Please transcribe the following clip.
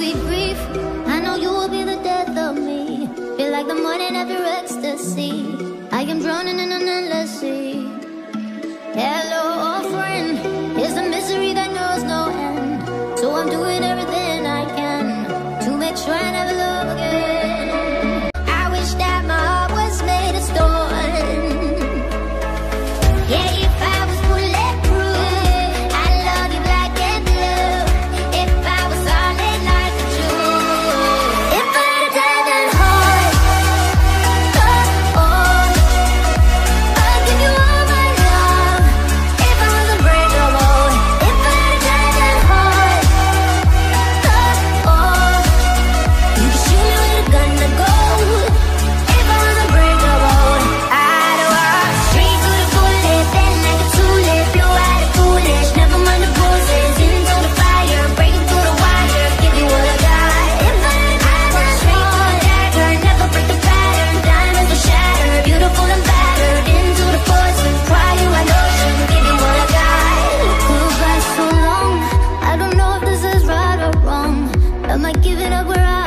we. I know you will be the death of me. Feel like the morning after ecstasy. I am drowning in an endless sea. Hello, old friend. It's a misery that knows no end. So I'm doing everything I can to make sure I never. Am I giving up where I